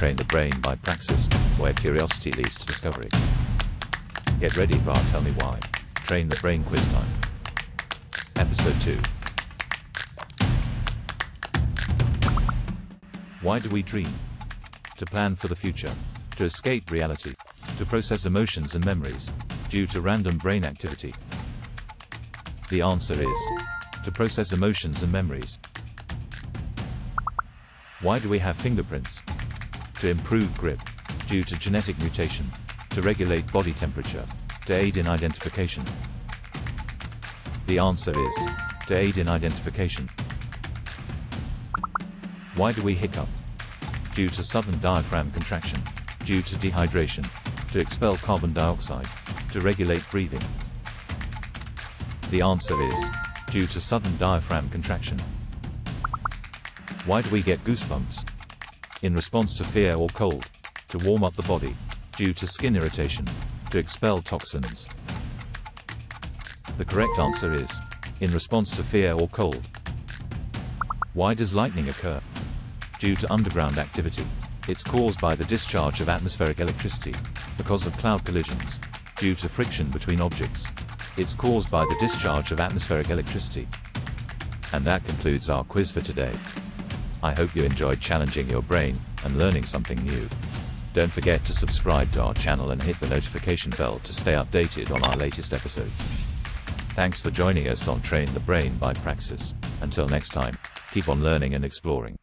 Train the Brain by Praxis, where curiosity leads to discovery. Get ready for our Tell Me Why. Train the Brain Quiz Time. Episode 2. Why do we dream? To plan for the future. To escape reality. To process emotions and memories. Due to random brain activity. The answer is to process emotions and memories. Why do we have fingerprints? To improve grip. Due to genetic mutation. To regulate body temperature. To aid in identification. The answer is to aid in identification. Why do we hiccup? Due to sudden diaphragm contraction. Due to dehydration. To expel carbon dioxide. To regulate breathing. The answer is due to sudden diaphragm contraction. Why do we get goosebumps? In response to fear or cold. To warm up the body. Due to skin irritation. To expel toxins. The correct answer is in response to fear or cold. Why does lightning occur? Due to underground activity. It's caused by the discharge of atmospheric electricity, because of cloud collisions, due to friction between objects. It's caused by the discharge of atmospheric electricity. And that concludes our quiz for today. I hope you enjoyed challenging your brain and learning something new. Don't forget to subscribe to our channel and hit the notification bell to stay updated on our latest episodes. Thanks for joining us on Train the Brain by Praxis. Until next time, keep on learning and exploring.